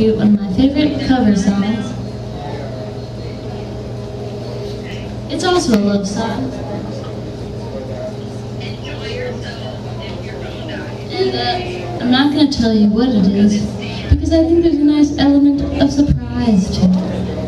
you one of my favorite cover songs. It's also a love song. And uh, I'm not going to tell you what it is because I think there's a nice element of surprise to it.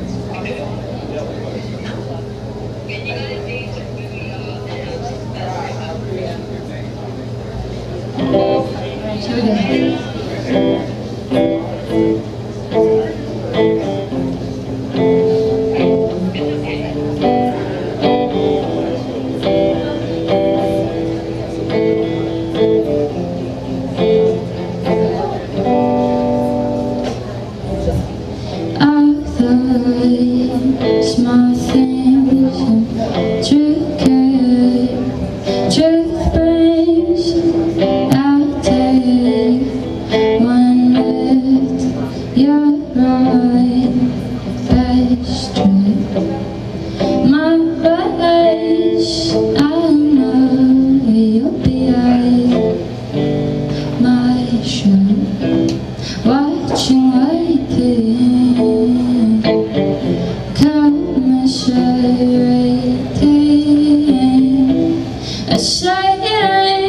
I shine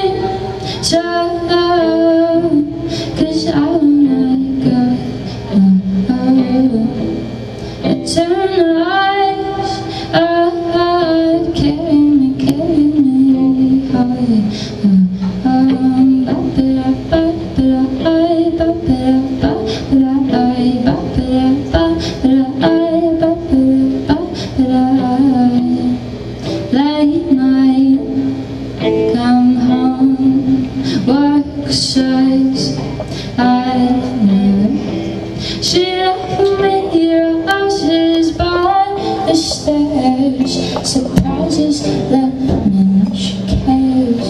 cares. Surprises the minute cares.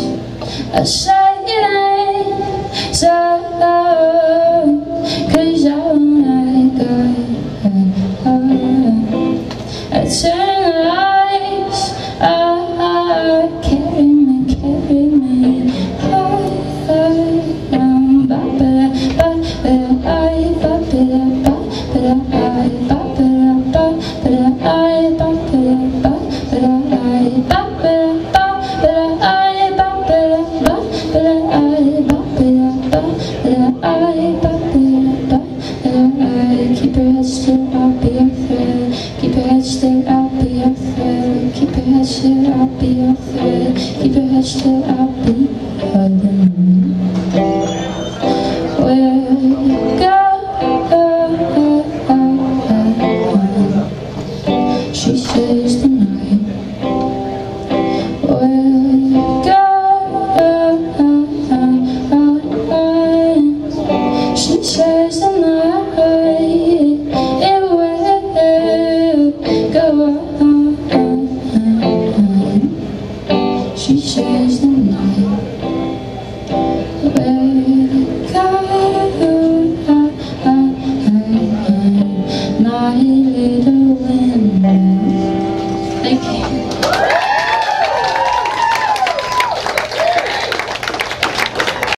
I say your name, so cause I wanna go. I turn the lights, up, carry me, carry me. Ba-ba-da, ba-ba-da, ba-ba-da, ba-ba-da, ba-ba-da Keep your head still, I'll be your afraid. Keep your head still, I'll be your afraid. Keep your head still, I'll be your afraid. Keep your head still, I'll be alone. Where go? She says the night. Where go? She says the night. She shares the